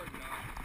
important.